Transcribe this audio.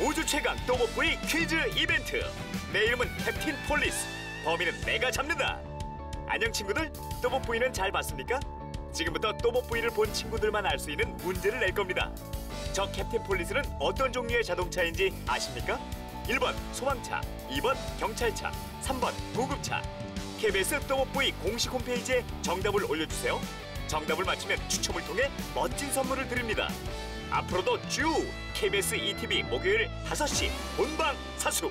우주 최강 또봇V 퀴즈 이벤트. 내 이름은 캡틴 폴리스. 범인은 내가 잡는다. 안녕 친구들. 또봇V는 잘 봤습니까? 지금부터 또봇V를 본 친구들만 알 수 있는 문제를 낼 겁니다. 저 캡틴 폴리스는 어떤 종류의 자동차인지 아십니까? 1번 소방차 2번 경찰차 3번 구급차. KBS 또봇V 공식 홈페이지에 정답을 올려주세요. 정답을 맞히면 추첨을 통해 멋진 선물을 드립니다. 앞으로도 쭉 KBS ETV 목요일 5시 본방 사수